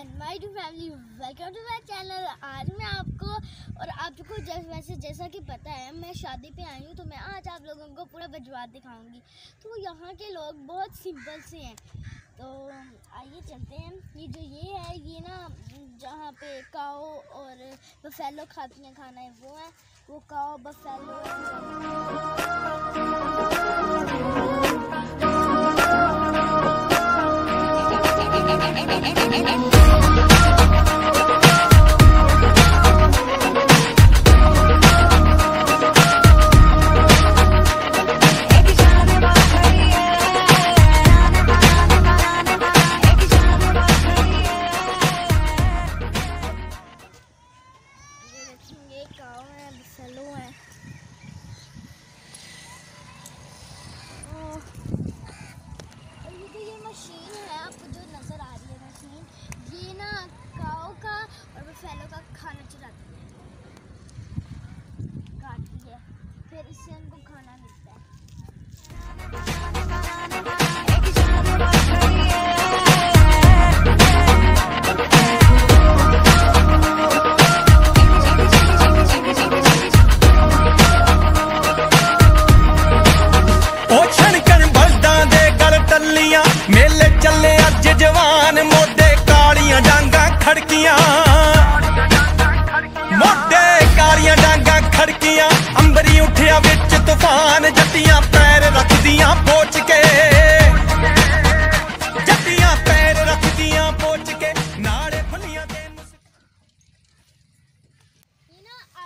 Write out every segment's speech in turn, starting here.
And my to family welcome to my channel आज मैं आपको और आपको जैसे वैसे जैसा कि पता है, मैं शादी पे आई हूँ तो मैं आज आप लोगों को पूरा बजवात दिखाऊँगी। तो यहाँ के लोग बहुत सिंपल से हैं। तो आइए चलते हैं। ये जो ये है, ये ना जहाँ पे काओ और बफेलो खाती हैं, खाना है, वो है। वो काओ, बफेलो। ये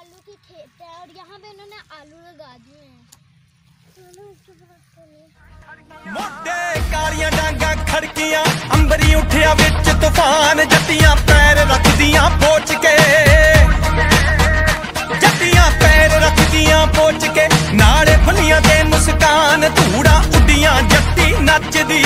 आलू की खेत है और यहाँ पे इन्होंने आलू लगा दिए हैं चलो उसके बाद चलिए ਮੋਢੇ ਕਾਲੀਆਂ ਡਾਂਗਾ ਖੜਕੀਆਂ ਅੰਬਰੀ ਉੱਠਿਆ ਵਿੱਚ ਤੂਫਾਨ ਜੱਟੀਆਂ ਪੈਰ ਰੱਖਦੀਆਂ ਪੋਚ ਕੇ ਜੱਟੀਆਂ ਪੈਰ ਰੱਖਦੀਆਂ ਪੋਚ ਕੇ ਨਾਲੇ ਫੁੱਲੀਆਂ ਤੇ ਮੁਸਕਾਨ ਧੂੜਾ ਉੱਡੀਆਂ ਜੱਟੀ ਨੱਚਦੀ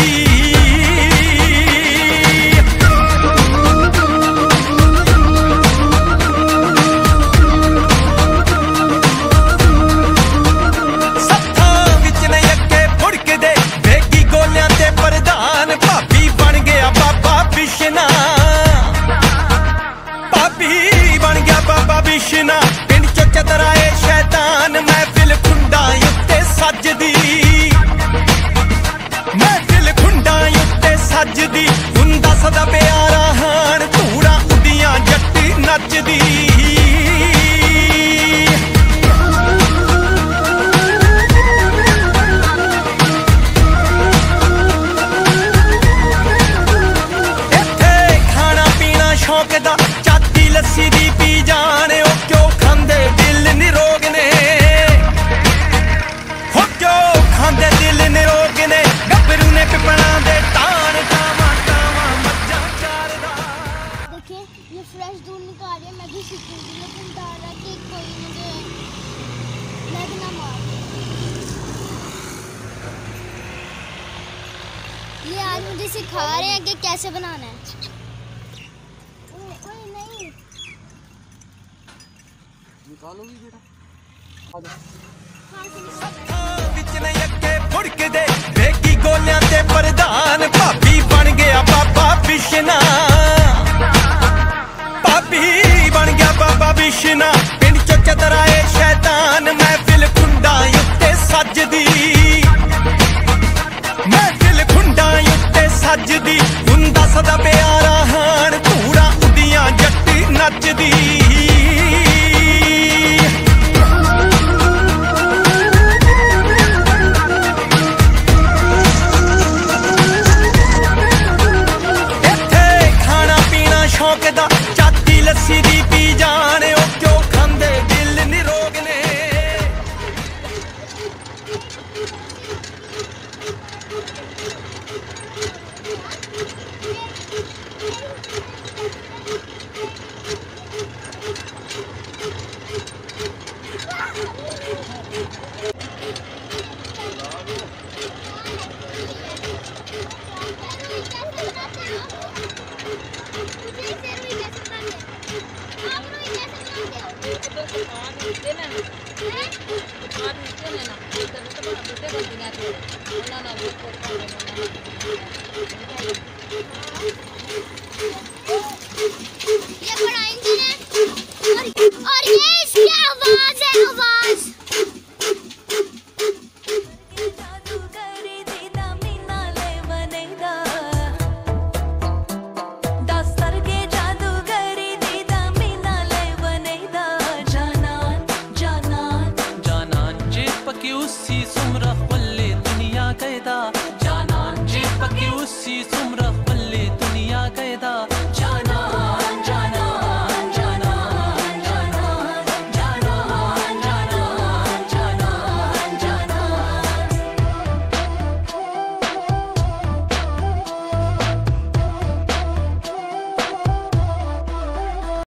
ਬਾਬਾ ਪਿੰਡ ਚ ਚਤਰਾਏ ਸ਼ੈਤਾਨ ਮਹਿਫਿਲ ਖੁੰਡਾ ਉੱਤੇ ਸੱਜਦੀ। ये आज मुझे सिखा रहे हैं कि कैसे बनाना है ओए, ओए, नहीं निकालोगी बेटा हाँ, से निकाल। ਹੱਥਾਂ ਵਿੱਚ ਨੇ ਅੱਗੇ ਫੁੜਕਦੇ ਵੇਗੀ ਗੋਲਿਆਂ ਤੇ ਪ੍ਰਧਾਨ ਭਾਬੀ ਬਣ ਗਿਆ ਬਾਬਾ ਬਿਸ਼ਨਾ ਭਾਬੀ ਬਣ ਗਿਆ ਬਾਬਾ ਬਿਸ਼ਨਾ ਪਿੰਡ ਚੋਂ ਚਤਰਾਏ ਸ਼ੈਤਾਨ ਮਹਿਫਿਲ ਖੁੰਡਾ ਉੱਤੇ ਸੱਜਦੀ ਸੱਜਦੀ ਹੁੰਦਾ ਸਦਾ ये पढ़ाएंगे ना